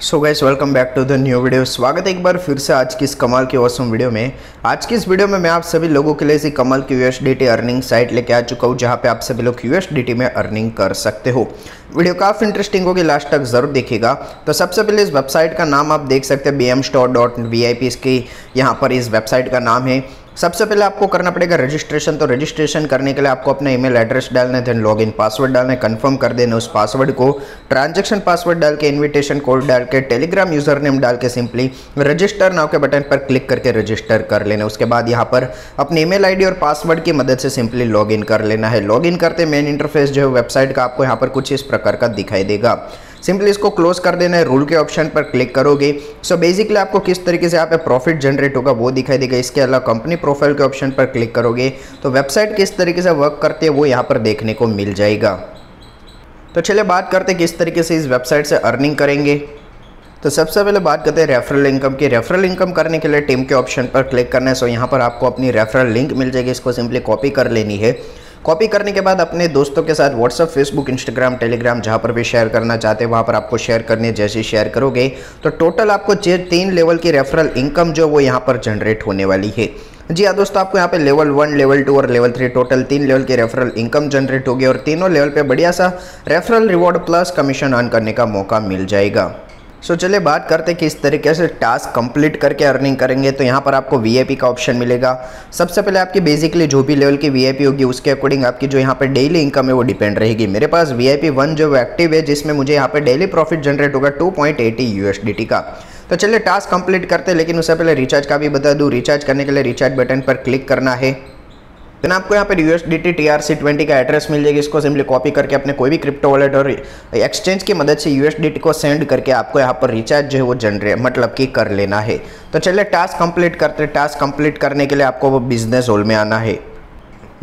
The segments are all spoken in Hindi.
So guys welcome back to the new video स्वागत है एक बार फिर से आज की इस कमाल की ऑसम वीडियो में। आज की इस वीडियो में मैं आप सभी लोगों के लिए इसी कमाल की यूएसडीटी अर्निंग साइट लेके आ चुका हूँ, जहाँ पे आप सभी लोग यूएसडीटी में अर्निंग कर सकते हो। वीडियो काफ़ी इंटरेस्टिंग होगी लास्ट तक ज़रूर देखिएगा। तो सबसे पहले इस वेबसाइट का नाम आप देख सकते हैं B M store dot V I P इसकी यहाँ पर इस वेबसाइट का नाम है सबसे पहले आपको करना पड़ेगा रजिस्ट्रेशन तो रजिस्ट्रेशन करने के लिए आपको अपना ईमेल एड्रेस डालना देन लॉगिन पासवर्ड डालना कंफर्म कर देना उस पासवर्ड को। ट्रांजेक्शन पासवर्ड डाल के इन्विटेशन कोड डाल के टेलीग्राम यूज़र नेम डाल के सिंपली रजिस्टर नाव के बटन पर क्लिक करके रजिस्टर कर लेना उसके बाद यहाँ पर अपनी ईमेल आईडी और पासवर्ड की मदद से सिंपली लॉगिन कर लेना है। लॉगिन करते मेन इंटरफेस जो है वेबसाइट का आपको यहाँ पर कुछ इस प्रकार का दिखाई देगा। सिंपली इसको क्लोज कर देना है रूल के ऑप्शन पर क्लिक करोगे। सो so बेसिकली आपको किस तरीके से यहाँ पे प्रॉफिट जनरेट होगा वो दिखाई देगा। इसके अलावा कंपनी प्रोफ़ाइल के ऑप्शन पर क्लिक करोगे। तो वेबसाइट किस तरीके से वर्क करती है वो यहाँ पर देखने को मिल जाएगा। तो चलिए बात करते हैं किस तरीके से इस वेबसाइट से अर्निंग करेंगे। तो सबसे पहले बात करते हैं रेफरल इनकम की। रेफरल इनकम करने के लिए टीम के ऑप्शन पर क्लिक करना है। सो यहाँ पर आपको अपनी रेफरल लिंक मिल जाएगी। इसको सिंपली कॉपी कर लेनी है। कॉपी करने के बाद अपने दोस्तों के साथ व्हाट्सअप फेसबुक इंस्टाग्राम टेलीग्राम जहाँ पर भी शेयर करना चाहते हैं, वहाँ पर आपको शेयर करने जैसे शेयर करोगे तो टोटल आपको जे तीन लेवल की रेफरल इनकम जो वो यहाँ पर जनरेट होने वाली है। जी हाँ दोस्तों, आपको यहाँ पे लेवल वन लेवल टू और लेवल थ्री टोटल तीन लेवल की रेफरल इनकम जनरेट होगी और तीनों लेवल पे बढ़िया सा referral reward plus commission earn करने का मौका मिल जाएगा। सो so, चलिए बात करते हैं किस तरीके से टास्क कंप्लीट करके अर्निंग करेंगे तो यहाँ पर आपको वीआईपी का ऑप्शन मिलेगा। सबसे पहले आपकी बेसिकली जो भी लेवल की वीआईपी होगी उसके अकॉर्डिंग आपकी जो यहाँ पर डेली इनकम है वो डिपेंड रहेगी। मेरे पास वीआईपी वन जो एक्टिव है जिसमें मुझे यहाँ पर डेली प्रॉफिट जनरेट होगा टू पॉइंट का। तो चलिए टास्क कंप्लीट करते हैं लेकिन उससे पहले रिचार्ज का भी बता दूँ। रिचार्ज करने के लिए रिचार्ज बटन पर क्लिक करना है। देन आपको यहाँ पर U S D T T R C twenty का एड्रेस मिल जाएगी। इसको सिंपली कॉपी करके अपने कोई भी क्रिप्टो वॉलेट और एक्सचेंज की मदद से यू एस डी टी को सेंड करके आपको यहाँ पर रिचार्ज जो है वो जनरेट मतलब कि कर लेना है। तो चलिए टास्क कंप्लीट करते हैं टास्क कंप्लीट करने के लिए आपको वो बिज़नेस होल में आना है।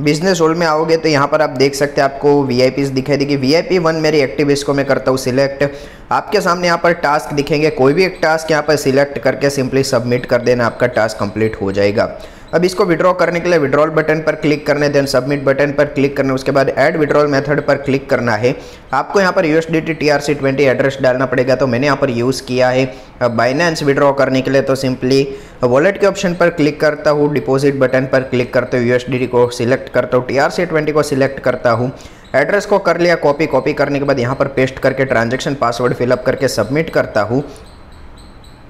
बिज़नेस होल में आओगे तो यहाँ पर आप देख सकते हैं, आपको वी आई पीज दिखाई देगी। वी आई पी वन मेरी एक्टिव इसको मैं करता हूँ सिलेक्ट आपके सामने यहाँ पर टास्क दिखेंगे। कोई भी एक टास्क यहाँ पर सिलेक्ट करके सिंपली सबमिट कर देना, आपका टास्क कंप्लीट हो जाएगा। अब इसको विड्रॉ करने के लिए विड्रॉल बटन पर क्लिक करने देन सबमिट बटन पर क्लिक करने, उसके बाद ऐड विड्रॉल मेथड पर क्लिक करना है। आपको यहाँ पर U S D T T R C twenty address डालना पड़ेगा तो मैंने यहाँ पर यूज़ किया है। अब बाइनेंस विड्रॉ करने के लिए तो सिंपली वॉलेट के ऑप्शन पर क्लिक करता हूँ डिपॉजिट बटन पर क्लिक करते हुए यू को सिलेक्ट करता हूँ टी आर सी ट्वेंटी को सिलेक्ट करता हूँ। एड्रेस को कर लिया कॉपी कॉपी करने के बाद यहाँ पर पेस्ट करके ट्रांजेक्शन पासवर्ड फिलअप करके सबमिट करता हूँ।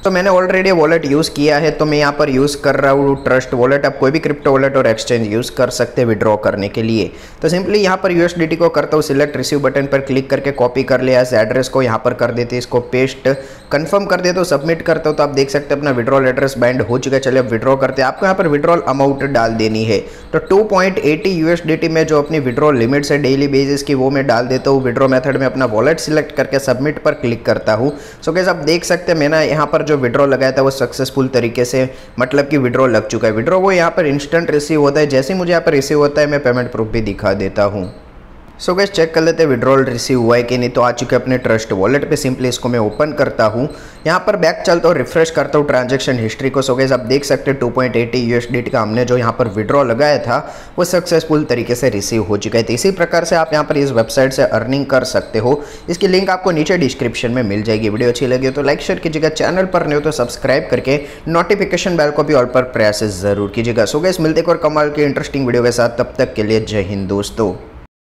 तो मैंने ऑलरेडी वॉलेट यूज़ किया है तो मैं यहाँ पर यूज़ कर रहा हूँ ट्रस्ट वॉलेट आप कोई भी क्रिप्टो वॉलेट और एक्सचेंज यूज़ कर सकते हैं विड्रॉ करने के लिए। तो सिंपली यहाँ पर यूएसडीटी को करता हूँ सिलेक्ट रिसीव बटन पर क्लिक करके कॉपी कर लिया। इस एड्रेस को यहाँ पर कर देते इसको पेस्ट कन्फर्म कर देते हो सबमिट करते हो तो आप देख सकते हैं अपना विड्रॉल एड्रेस बैंड हो चुका है। चलिए अब विड्रॉ करते हैं। आपको यहाँ पर विड्रॉल अमाउंट डाल देनी है। तो टू पॉइंट एटी में जो अपनी विड्रॉल लिमिट्स है डेली बेसिस की, वो मैं डाल देता हूँ। विड्रॉ मेथड में अपना वॉलेट सिलेक्ट करके सबमिट पर क्लिक करता हूँ। सो कैसे आप देख सकते हैं, मैंने यहाँ पर जो विड्रॉ लगाया था वो सक्सेसफुल तरीके से मतलब कि विड्रॉ लग चुका है। विड्रॉ वो यहाँ पर इंस्टेंट रिसीव होता है। जैसे मुझे यहाँ पर रिसीव होता है, मैं पेमेंट प्रूफ भी दिखा देता हूँ। सो गैस चेक कर लेते हैं विड्रॉल रिसीव हुआ है कि नहीं? तो आ चुके अपने ट्रस्ट वॉलेट पे। सिंपली इसको मैं ओपन करता हूँ। यहाँ पर बैक चलता हूँ रिफ्रेश करता हूँ ट्रांजेक्शन हिस्ट्री को। सो गैस आप देख सकते हैं टू पॉइंट एटी यूएसडी का हमने जो यहाँ पर विड्रॉ लगाया था, वो सक्सेसफुल तरीके से रिसीव हो चुका है। तो इसी प्रकार से आप यहाँ पर इस वेबसाइट से अर्निंग कर सकते हो। इसकी लिंक आपको नीचे डिस्क्रिप्शन में मिल जाएगी। वीडियो अच्छी लगी तो लाइक शेयर कीजिएगा। चैनल पर नहीं हो तो सब्सक्राइब करके नोटिफिकेशन बेल को भी ऑल पर प्रयास ज़रूर कीजिएगा। सो गैस मिलते और कमाल की इंटरेस्टिंग वीडियो के साथ। तब तक के लिए जय हिंद दोस्तों।